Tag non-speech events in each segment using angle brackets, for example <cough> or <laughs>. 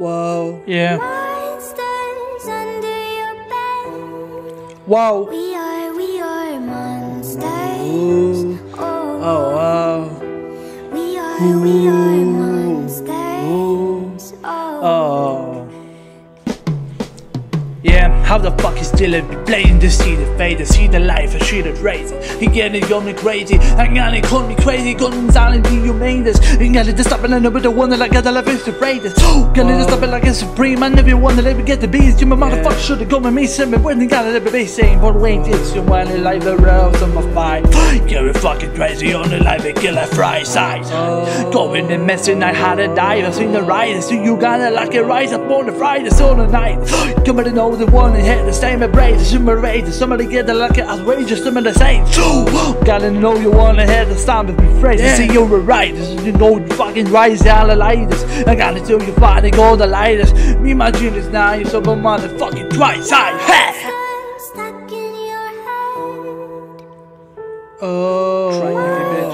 Whoa. Yeah. Monsters under your bed. Whoa. We are, we are monsters. Ooh. Oh, Oh, wow. we are, we are how the fuck is Dylan playing to see the fate, to see the life, and see the race? He getting got me crazy, and gonna call me crazy, guns down and you made this. You gotta just stop it, and the one that I got the life is the greatest. Gonna just stop it like a supreme, I never want to let me get the beast. You my motherfucker should have come with me, send me when they gotta let me be saying, but wait, it's you wanna live the rose on my fight. You're fucking crazy on the life, and kill a fry side. Oh. Going and messing, I had a dive, I seen the riders, so you gotta like it rise up on the Fridays all the night. Somebody know the one and hit the same embrace, some rage, somebody get the lucky outrageous, some of the same. Gotta know you wanna hit the sound of your phrase, see you're a right, you know you fucking rise all the lightest. I gotta tell you fighting all the lightest. Me, my genius now, you're so motherfucking twice side. monsters stuck in your head. Oh,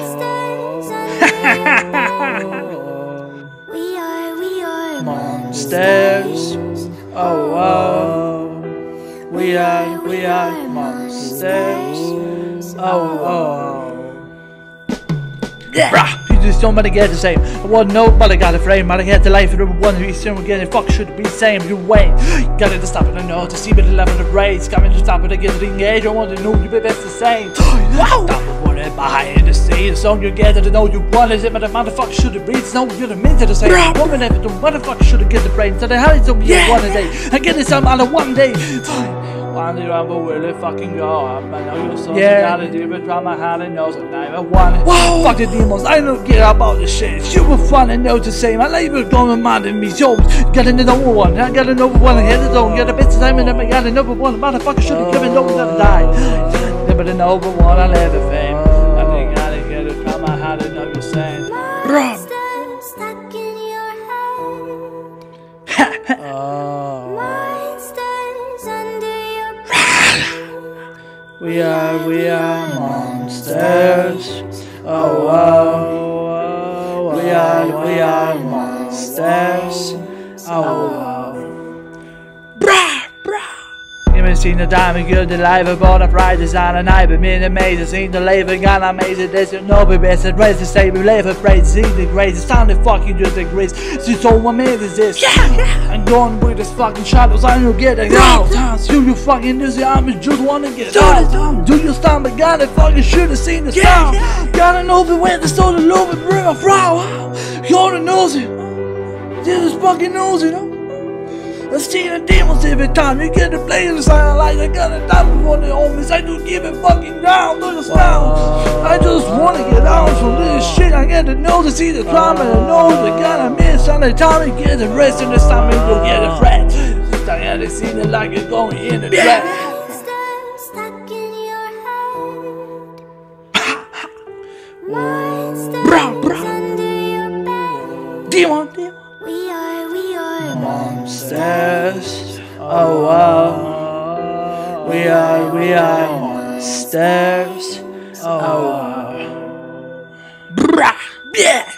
Monsters under your bed. We are, we are Monsters. Oh, wow. Oh, We are, we are monsters. Oh, oh. Yeah. Bruh, you just don't wanna get the same. I want no, but I got a frame. I get the life of the one who is soon getting fuck should be the same. You wait. <gasps> Gotta to stop it, I know. To see me the level of rage. Coming to stop it, I get engaged. I want to know you be best the same. <gasps> Stop it, what it behind the scenes. So you get to know you want it, but the motherfucker should have breathed. No, you're the meant to the same. Woman, if the motherfucker should have get the brain. So the hell is be yeah. one day. I get it some of one day. One day I will really fucking go. I know you're so yeah. gotta do it, try my hand and nose and I want it. Wow. Fuck the demons, I don't care about the shit. Super fun and know the same. I like it going mad in me. Yo, got another one. I got another one. I hit it on. Get a bit of time and then I got another one. Motherfucker should have given no never died. Never another one. I live in fame. I think I gotta get it, try my hand and know you're saying. Monsters stuck <laughs> We are, we are monsters. Oh oh, oh, oh, oh, we are, we are monsters. Oh, oh. oh. Je bent zien de dame good de lijven born riders aan en hij ben min amazing zien de leven gaan amazing this is no be best and raise the same leven praise see the grace. Sound the fucking just the grace see so amazing this yeah yeah. And going with this fucking shadows I don't get it out. You you fucking dizzy I'm just wanna get out. do you stand but gotta fucking should have seen the sound gotta know the way the soul of love and bring a frown. You're the nosy. This is fucking nosy no I see the demons every time you get the playing sound like I got a diamond for the homies. I do give it fucking down to the sound. I just wanna get out from this shit. I get the nose to see the drama and the nose. I gotta miss on the time to get the rest of the time and go get a friend. I gotta see it like it's going in the trap. monsters stuck in your <laughs> Monsters. Oh wow. We are, we are monsters. Oh wow. Brah. Yeah.